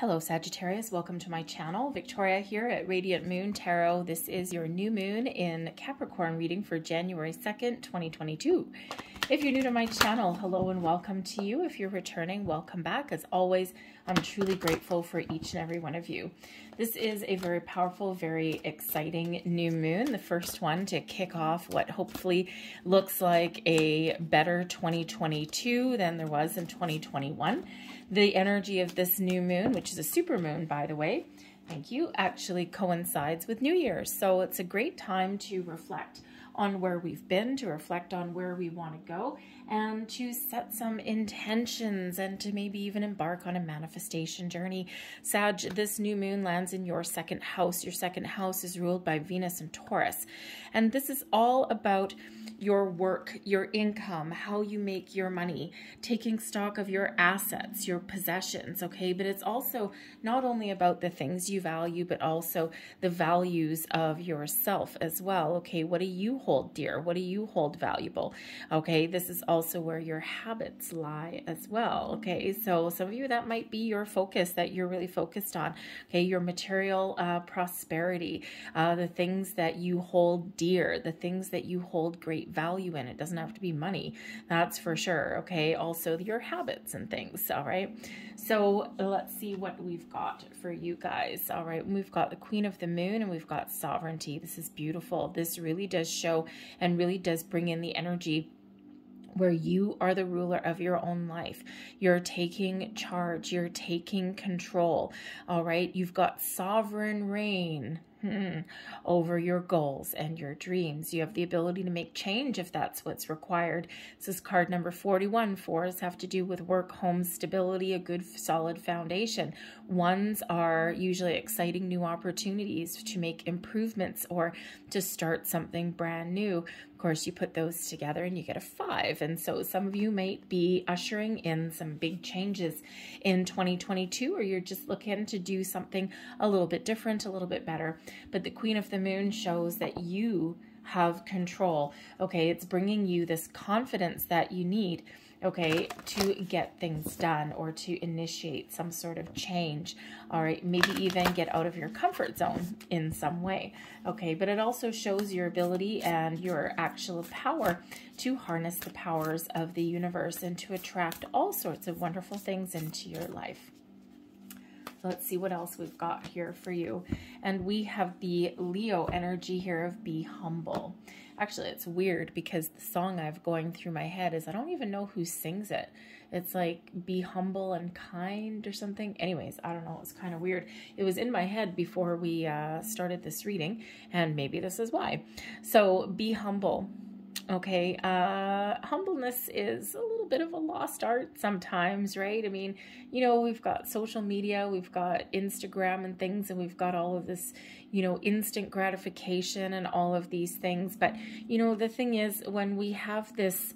Hello Sagittarius, welcome to my channel. Victoria here at Radiant Moon Tarot. This is your new moon in Capricorn reading for January 2nd, 2022. If you're new to my channel, hello and welcome to you. If you're returning, welcome back. As always, I'm truly grateful for each and every one of you. This is a very powerful, very exciting new moon, the first one to kick off what hopefully looks like a better 2022 than there was in 2021. The energy of this new moon, which is a super moon, by the way, thank you, actually coincides with New Year's. So it's a great time to reflect on where we've been, to reflect on where we want to go, and to set some intentions and to maybe even embark on a manifestation journey. Sag, this new moon lands in your second house. Your second house is ruled by Venus and Taurus. And this is all about your work, your income, how you make your money, taking stock of your assets, your possessions, okay? But it's also not only about the things you value, but also the values of yourself as well, okay? What do you hold dear? What do you hold valuable? Okay, this is also where your habits lie as well, okay? So some of you, that might be your focus that you're really focused on, okay? Your material uh, prosperity, uh, the things that you hold dear, the things that you hold great value in. It doesn't have to be money, that's for sure. Okay, also your habits and things. All right, so let's see what we've got for you guys. All right, we've got the Queen of the Moon and we've got Sovereignty. This is beautiful. This really does show and really does bring in the energy where you are the ruler of your own life. You're taking charge, you're taking control. All right, you've got sovereign reign Hmm. over your goals and your dreams. You have the ability to make change if that's what's required. This is card number 41. Fours have to do with work, home stability, a good solid foundation. Ones are usually exciting new opportunities to make improvements or to start something brand new Of course, you put those together and you get a five. And so some of you might be ushering in some big changes in 2022, or you're just looking to do something a little bit different, a little bit better. But the Queen of the Moon shows that you have control. Okay, it's bringing you this confidence that you need okay, to get things done or to initiate some sort of change. All right, maybe even get out of your comfort zone in some way. Okay, but it also shows your ability and your actual power to harness the powers of the universe and to attract all sorts of wonderful things into your life. Let's see what else we've got here for you. And we have the Leo energy here of be humble. Actually, it's weird because the song I've going through my head is I don't even know who sings it. It's like be humble and kind or something. Anyways, I don't know. It's kind of weird. It was in my head before we uh, started this reading, and maybe this is why. So be humble Okay, uh, humbleness is a little bit of a lost art sometimes, right? I mean, you know, we've got social media, we've got Instagram and things, and we've got all of this, you know, instant gratification and all of these things. But, you know, the thing is, when we have this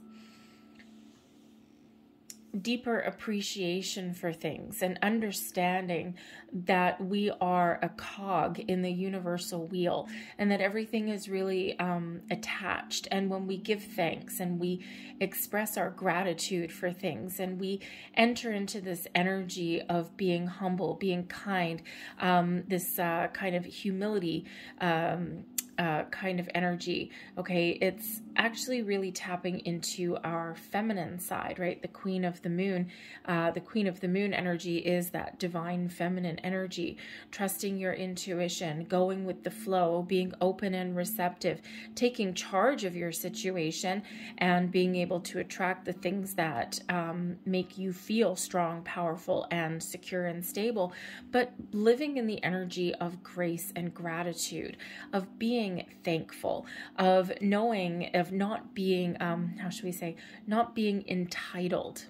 deeper appreciation for things and understanding that we are a cog in the universal wheel and that everything is really um, attached. And when we give thanks and we express our gratitude for things and we enter into this energy of being humble, being kind, um, this uh, kind of humility. Um, uh, kind of energy. Okay, it's actually really tapping into our feminine side, right? The queen of the moon, uh, the queen of the moon energy is that divine feminine energy, trusting your intuition, going with the flow, being open and receptive, taking charge of your situation, and being able to attract the things that um, make you feel strong, powerful, and secure and stable, but living in the energy of grace and gratitude, of being thankful, of knowing, of not being, um, how should we say, not being entitled.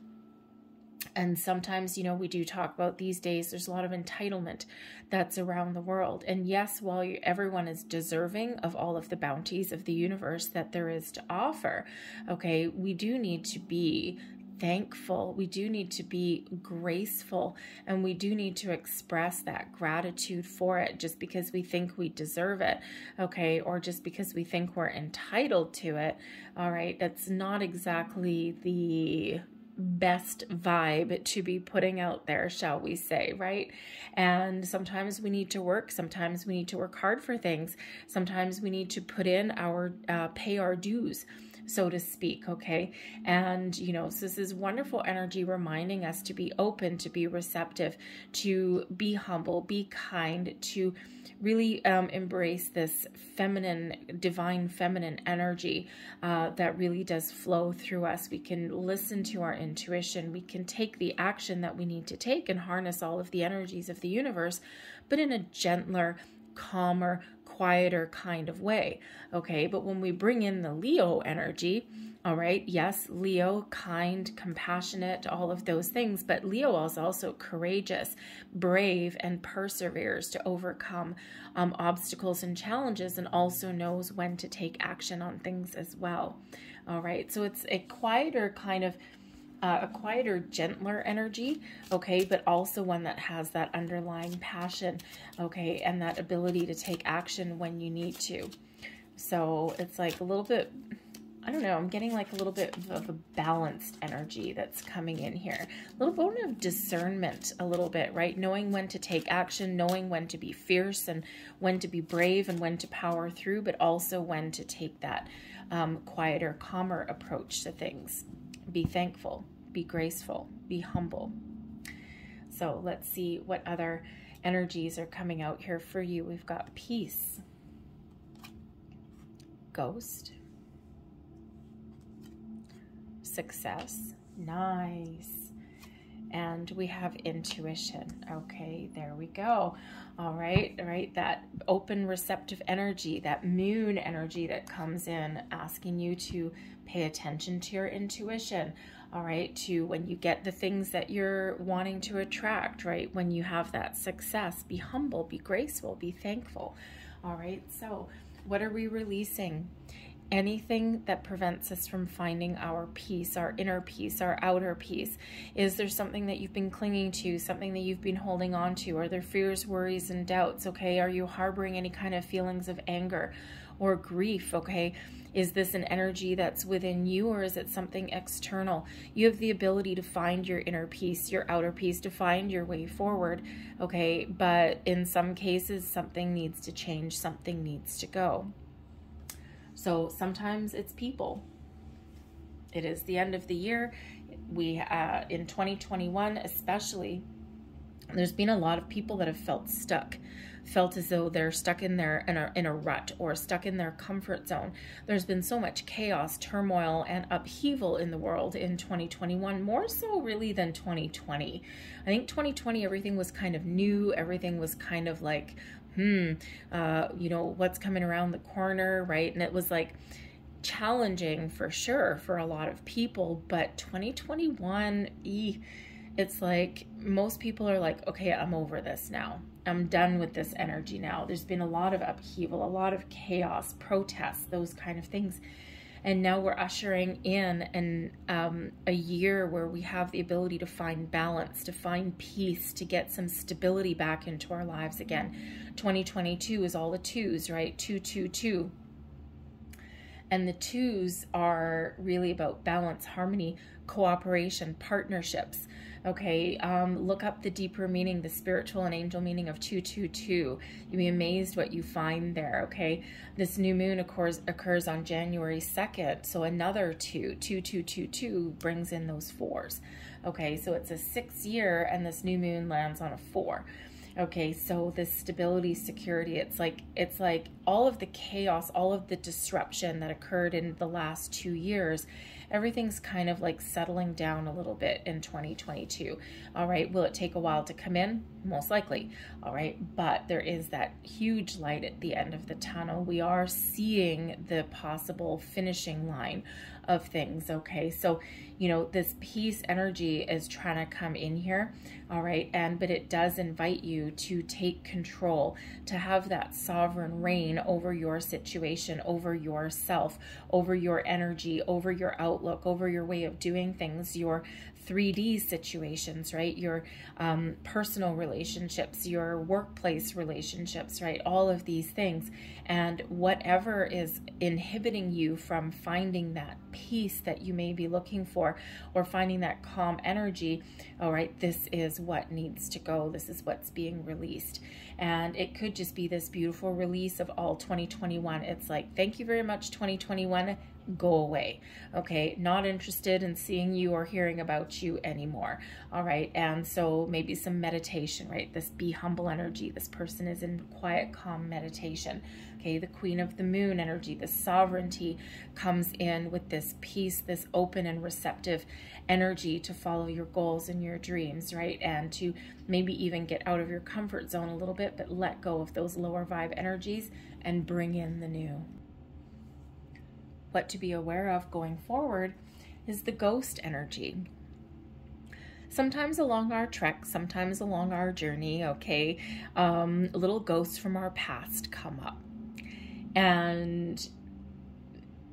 And sometimes, you know, we do talk about these days, there's a lot of entitlement that's around the world. And yes, while you, everyone is deserving of all of the bounties of the universe that there is to offer, okay, we do need to be thankful. We do need to be graceful and we do need to express that gratitude for it just because we think we deserve it, okay, or just because we think we're entitled to it, all right. That's not exactly the best vibe to be putting out there, shall we say, right? And sometimes we need to work, sometimes we need to work hard for things, sometimes we need to put in our, uh, pay our dues so to speak, okay? And, you know, so this is wonderful energy reminding us to be open, to be receptive, to be humble, be kind, to really um, embrace this feminine, divine feminine energy uh, that really does flow through us. We can listen to our intuition. We can take the action that we need to take and harness all of the energies of the universe, but in a gentler, calmer, quieter kind of way. Okay, but when we bring in the Leo energy, all right, yes, Leo, kind, compassionate, all of those things, but Leo is also courageous, brave, and perseveres to overcome um, obstacles and challenges and also knows when to take action on things as well. All right, so it's a quieter kind of uh, a quieter, gentler energy, okay, but also one that has that underlying passion, okay, and that ability to take action when you need to. So it's like a little bit, I don't know, I'm getting like a little bit of a balanced energy that's coming in here. A little bit of discernment, a little bit, right? Knowing when to take action, knowing when to be fierce and when to be brave and when to power through, but also when to take that um, quieter, calmer approach to things. Be thankful be graceful, be humble. So let's see what other energies are coming out here for you. We've got peace, ghost, success, nice. And we have intuition. Okay, there we go. All right, all right, that open receptive energy, that moon energy that comes in asking you to pay attention to your intuition all right, to when you get the things that you're wanting to attract, right? When you have that success, be humble, be graceful, be thankful. All right, so what are we releasing? Anything that prevents us from finding our peace, our inner peace, our outer peace. Is there something that you've been clinging to, something that you've been holding on to? Are there fears, worries, and doubts? Okay, are you harboring any kind of feelings of anger or grief? Okay, is this an energy that's within you or is it something external? You have the ability to find your inner peace, your outer peace, to find your way forward, okay? But in some cases, something needs to change, something needs to go. So sometimes it's people. It is the end of the year. We, uh, in 2021 especially, there's been a lot of people that have felt stuck felt as though they're stuck in their in a, in a rut or stuck in their comfort zone. There's been so much chaos, turmoil, and upheaval in the world in 2021, more so really than 2020. I think 2020, everything was kind of new. Everything was kind of like, hmm, uh, you know, what's coming around the corner, right? And it was like, challenging for sure for a lot of people, but 2021, it's like most people are like, okay, I'm over this now. I'm done with this energy now. There's been a lot of upheaval, a lot of chaos, protests, those kind of things. And now we're ushering in an, um, a year where we have the ability to find balance, to find peace, to get some stability back into our lives again. 2022 is all the twos, right? Two, two, two. And the twos are really about balance, harmony, cooperation, partnerships. Okay, um, look up the deeper meaning, the spiritual and angel meaning of 222. You'll be amazed what you find there, okay? This new moon occurs, occurs on January 2nd, so another 2, 2222 brings in those fours. Okay, so it's a six year and this new moon lands on a four. Okay, so this stability, security, it's like it's like all of the chaos, all of the disruption that occurred in the last two years everything's kind of like settling down a little bit in 2022. All right, will it take a while to come in? Most likely. All right, but there is that huge light at the end of the tunnel. We are seeing the possible finishing line of things. Okay, so you know, this peace energy is trying to come in here, all right, and but it does invite you to take control, to have that sovereign reign over your situation, over yourself, over your energy, over your outlook, over your way of doing things, your 3D situations, right? Your um, personal relationships, your workplace relationships, right? All of these things. And whatever is inhibiting you from finding that peace that you may be looking for or finding that calm energy, all right, this is what needs to go. This is what's being released. And it could just be this beautiful release of all 2021. It's like, thank you very much, 2021 go away. Okay, not interested in seeing you or hearing about you anymore. All right, and so maybe some meditation, right? This be humble energy. This person is in quiet, calm meditation. Okay, the queen of the moon energy, the sovereignty comes in with this peace, this open and receptive energy to follow your goals and your dreams, right? And to maybe even get out of your comfort zone a little bit, but let go of those lower vibe energies and bring in the new. What to be aware of going forward is the ghost energy. Sometimes along our trek, sometimes along our journey, okay, um, little ghosts from our past come up. And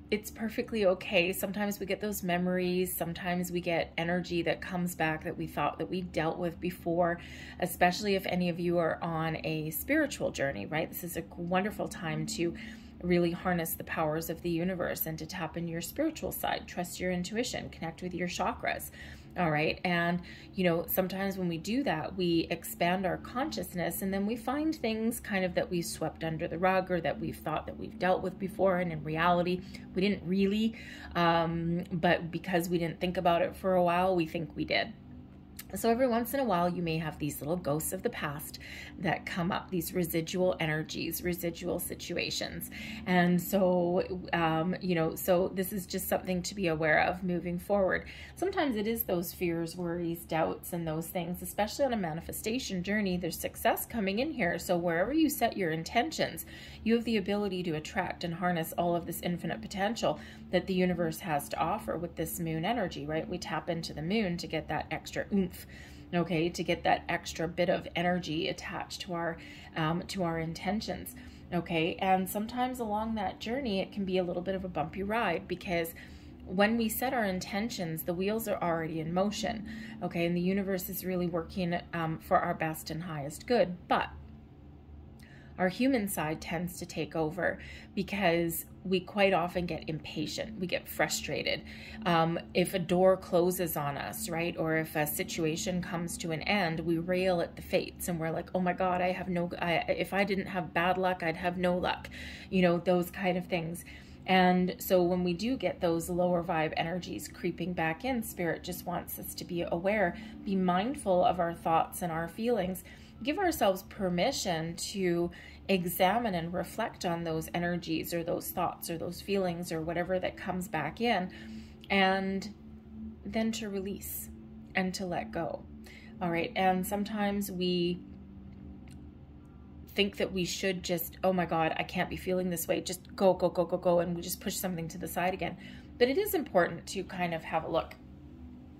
it's perfectly okay. Sometimes we get those memories. Sometimes we get energy that comes back that we thought that we dealt with before, especially if any of you are on a spiritual journey, right? This is a wonderful time to really harness the powers of the universe and to tap into your spiritual side, trust your intuition, connect with your chakras. All right. And, you know, sometimes when we do that, we expand our consciousness and then we find things kind of that we swept under the rug or that we've thought that we've dealt with before. And in reality, we didn't really. Um, but because we didn't think about it for a while, we think we did. So every once in a while, you may have these little ghosts of the past that come up, these residual energies, residual situations. And so, um, you know, so this is just something to be aware of moving forward. Sometimes it is those fears, worries, doubts, and those things, especially on a manifestation journey, there's success coming in here. So wherever you set your intentions, you have the ability to attract and harness all of this infinite potential that the universe has to offer with this moon energy, right? We tap into the moon to get that extra oomph okay to get that extra bit of energy attached to our um, to our intentions okay and sometimes along that journey it can be a little bit of a bumpy ride because when we set our intentions, the wheels are already in motion, okay? And the universe is really working um, for our best and highest good. But our human side tends to take over because we quite often get impatient. We get frustrated. Um, if a door closes on us, right, or if a situation comes to an end, we rail at the fates and we're like, oh my God, I have no, I, if I didn't have bad luck, I'd have no luck, you know, those kind of things. And so when we do get those lower vibe energies creeping back in, Spirit just wants us to be aware, be mindful of our thoughts and our feelings, give ourselves permission to examine and reflect on those energies or those thoughts or those feelings or whatever that comes back in, and then to release and to let go. All right. And sometimes we think that we should just, oh my God, I can't be feeling this way. Just go, go, go, go, go. And we just push something to the side again. But it is important to kind of have a look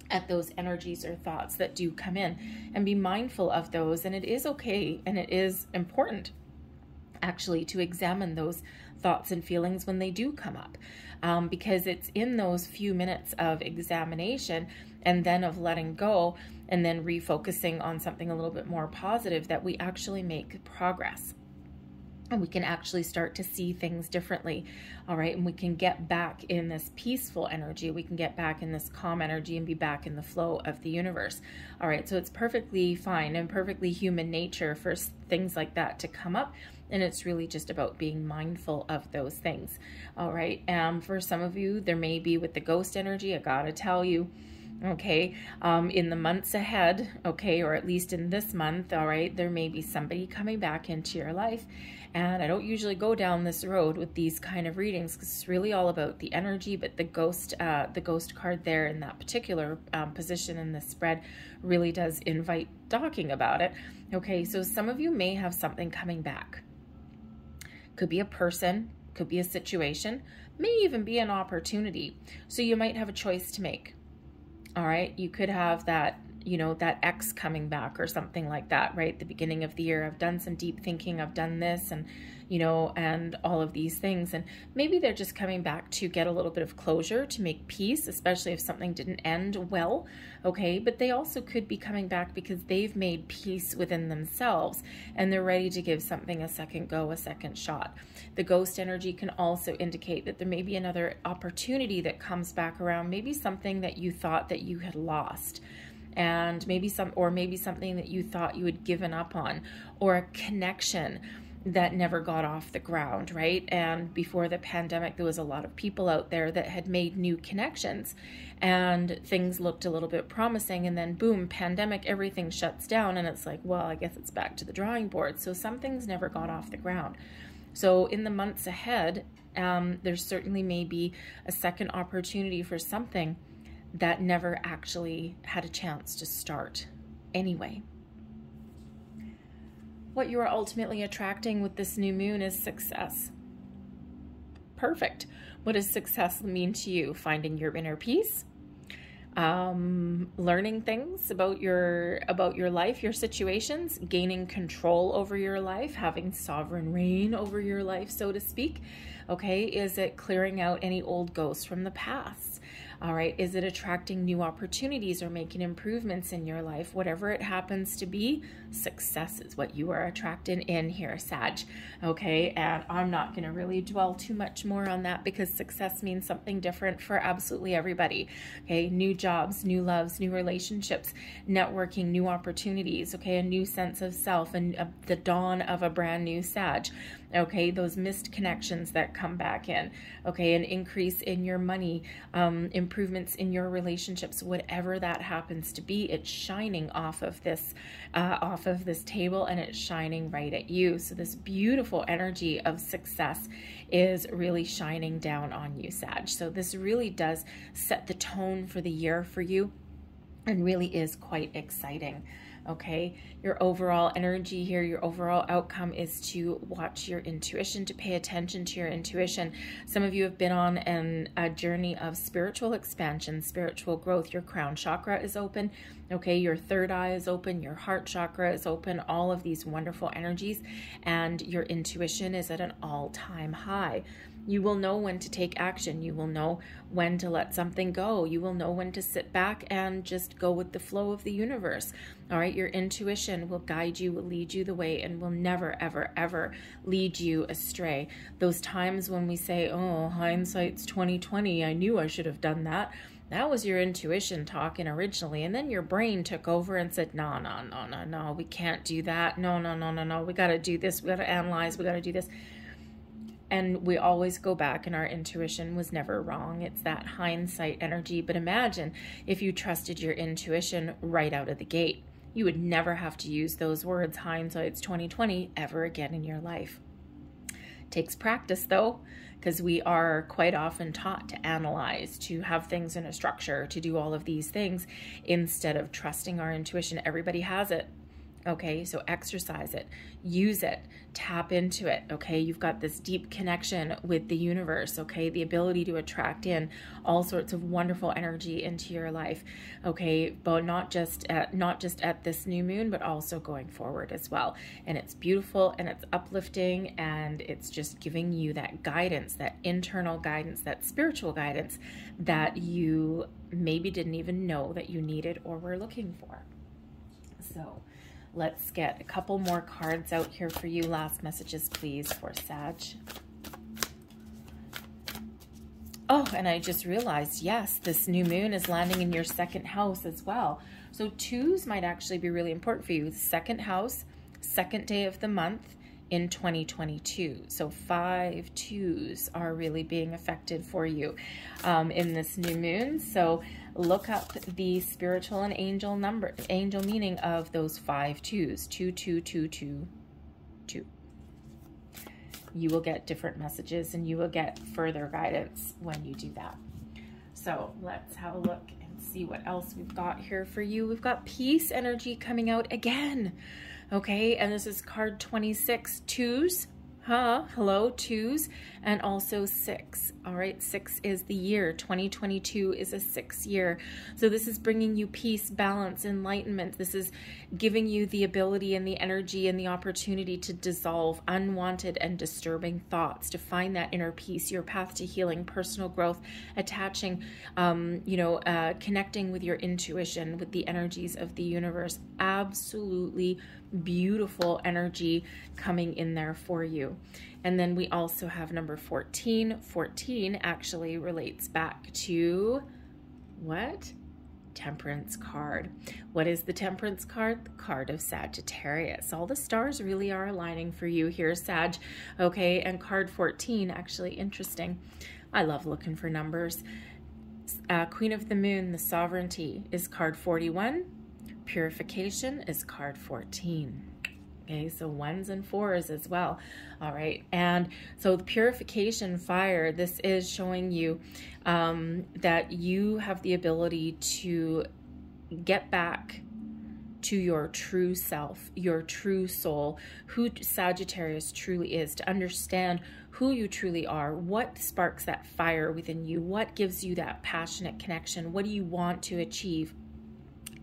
at those energies or thoughts that do come in and be mindful of those. And it is okay and it is important actually to examine those thoughts and feelings when they do come up. Um, because it's in those few minutes of examination and then of letting go and then refocusing on something a little bit more positive that we actually make progress and we can actually start to see things differently. All right and we can get back in this peaceful energy. We can get back in this calm energy and be back in the flow of the universe. All right so it's perfectly fine and perfectly human nature for things like that to come up and it's really just about being mindful of those things. All right um for some of you there may be with the ghost energy i gotta tell you okay um in the months ahead okay or at least in this month all right there may be somebody coming back into your life and I don't usually go down this road with these kind of readings because it's really all about the energy, but the ghost, uh, the ghost card there in that particular um, position in the spread really does invite talking about it. Okay, so some of you may have something coming back. Could be a person, could be a situation, may even be an opportunity. So you might have a choice to make. All right, you could have that you know, that ex coming back or something like that, right? The beginning of the year, I've done some deep thinking, I've done this and, you know, and all of these things. And maybe they're just coming back to get a little bit of closure, to make peace, especially if something didn't end well, okay? But they also could be coming back because they've made peace within themselves and they're ready to give something a second go, a second shot. The ghost energy can also indicate that there may be another opportunity that comes back around, maybe something that you thought that you had lost and maybe some or maybe something that you thought you had given up on or a connection that never got off the ground, right? And before the pandemic, there was a lot of people out there that had made new connections and things looked a little bit promising. And then, boom, pandemic, everything shuts down. And it's like, well, I guess it's back to the drawing board. So some things never got off the ground. So in the months ahead, um, there certainly may be a second opportunity for something that never actually had a chance to start anyway. What you are ultimately attracting with this new moon is success. Perfect. What does success mean to you? Finding your inner peace, um, learning things about your about your life, your situations, gaining control over your life, having sovereign reign over your life, so to speak. Okay, is it clearing out any old ghosts from the past? All right, is it attracting new opportunities or making improvements in your life? Whatever it happens to be, success is what you are attracting in here, Sag. Okay, and I'm not going to really dwell too much more on that because success means something different for absolutely everybody. Okay, new jobs, new loves, new relationships, networking, new opportunities. Okay, a new sense of self and the dawn of a brand new Sag okay those missed connections that come back in okay an increase in your money um, improvements in your relationships whatever that happens to be it's shining off of this uh, off of this table and it's shining right at you. So this beautiful energy of success is really shining down on you Sag. So this really does set the tone for the year for you and really is quite exciting okay? Your overall energy here, your overall outcome is to watch your intuition, to pay attention to your intuition. Some of you have been on an, a journey of spiritual expansion, spiritual growth. Your crown chakra is open, okay? Your third eye is open, your heart chakra is open, all of these wonderful energies, and your intuition is at an all-time high. You will know when to take action. You will know when to let something go. You will know when to sit back and just go with the flow of the universe. All right, your intuition will guide you, will lead you the way, and will never, ever, ever lead you astray. Those times when we say, oh, hindsight's 2020, I knew I should have done that. That was your intuition talking originally, and then your brain took over and said, no, no, no, no, no, we can't do that. No, no, no, no, no, we got to do this. We got to analyze. We got to do this and we always go back and our intuition was never wrong. It's that hindsight energy. But imagine if you trusted your intuition right out of the gate. You would never have to use those words hindsight's 2020 ever again in your life. Takes practice though because we are quite often taught to analyze to have things in a structure to do all of these things instead of trusting our intuition. Everybody has it Okay, so exercise it, use it, tap into it. Okay, you've got this deep connection with the universe. Okay, the ability to attract in all sorts of wonderful energy into your life. Okay, but not just at not just at this new moon, but also going forward as well. And it's beautiful and it's uplifting and it's just giving you that guidance, that internal guidance, that spiritual guidance that you maybe didn't even know that you needed or were looking for. So. Let's get a couple more cards out here for you. Last messages, please, for Sag. Oh, and I just realized, yes, this new moon is landing in your second house as well. So twos might actually be really important for you. Second house, second day of the month in 2022. So five twos are really being affected for you um, in this new moon. So look up the spiritual and angel number, angel meaning of those five twos, two, two, two, two, two. You will get different messages and you will get further guidance when you do that. So let's have a look and see what else we've got here for you. We've got peace energy coming out again. Okay, and this is card 26, twos Huh? Hello, twos, and also six. All right, six is the year. 2022 is a six year. So this is bringing you peace, balance, enlightenment. This is giving you the ability and the energy and the opportunity to dissolve unwanted and disturbing thoughts, to find that inner peace, your path to healing, personal growth, attaching, um, you know, uh, connecting with your intuition, with the energies of the universe. Absolutely beautiful energy coming in there for you. And then we also have number 14. 14 actually relates back to what? Temperance card. What is the Temperance card? The card of Sagittarius. All the stars really are aligning for you here, Sag. Okay, and card 14, actually interesting. I love looking for numbers. Uh, Queen of the Moon, the Sovereignty, is card 41. Purification is card 14. Okay, so ones and fours as well. All right, and so the purification fire, this is showing you um, that you have the ability to get back to your true self, your true soul, who Sagittarius truly is, to understand who you truly are, what sparks that fire within you, what gives you that passionate connection, what do you want to achieve,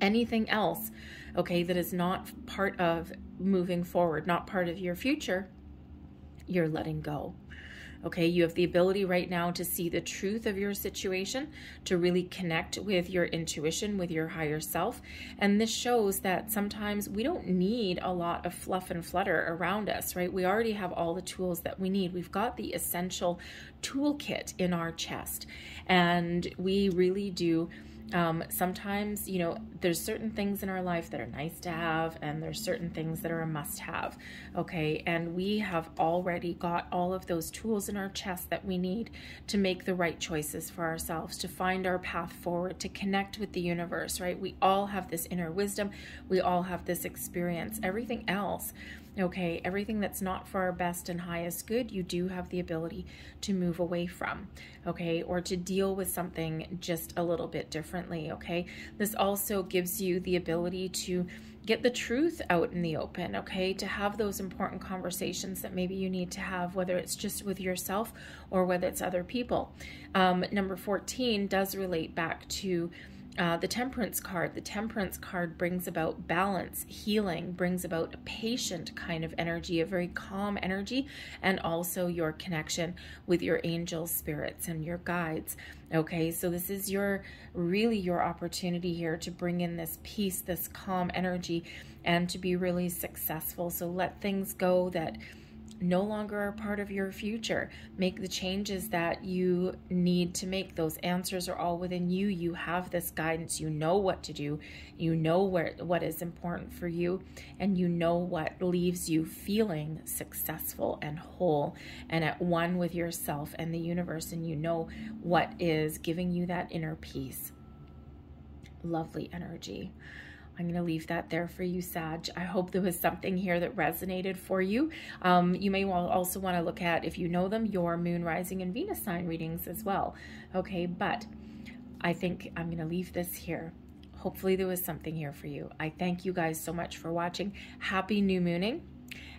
anything else, okay, that is not part of moving forward, not part of your future, you're letting go. Okay, you have the ability right now to see the truth of your situation, to really connect with your intuition, with your higher self. And this shows that sometimes we don't need a lot of fluff and flutter around us, right? We already have all the tools that we need. We've got the essential toolkit in our chest, and we really do um, sometimes, you know, there's certain things in our life that are nice to have, and there's certain things that are a must have. Okay. And we have already got all of those tools in our chest that we need to make the right choices for ourselves, to find our path forward, to connect with the universe, right? We all have this inner wisdom, we all have this experience. Everything else okay, everything that's not for our best and highest good, you do have the ability to move away from, okay, or to deal with something just a little bit differently, okay? This also gives you the ability to get the truth out in the open, okay? To have those important conversations that maybe you need to have, whether it's just with yourself or whether it's other people. Um, number 14 does relate back to uh, the temperance card the temperance card brings about balance healing brings about a patient kind of energy a very calm energy and also your connection with your angels spirits and your guides. Okay so this is your really your opportunity here to bring in this peace this calm energy and to be really successful. So let things go that no longer are part of your future. Make the changes that you need to make. Those answers are all within you. You have this guidance. You know what to do. You know where what is important for you and you know what leaves you feeling successful and whole and at one with yourself and the universe and you know what is giving you that inner peace. Lovely energy. I'm going to leave that there for you, Sag. I hope there was something here that resonated for you. Um, you may also want to look at, if you know them, your moon, rising, and Venus sign readings as well. Okay, but I think I'm going to leave this here. Hopefully there was something here for you. I thank you guys so much for watching. Happy new mooning.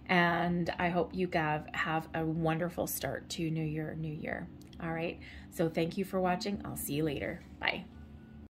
And I hope you have, have a wonderful start to New Year, New Year. All right. So thank you for watching. I'll see you later. Bye.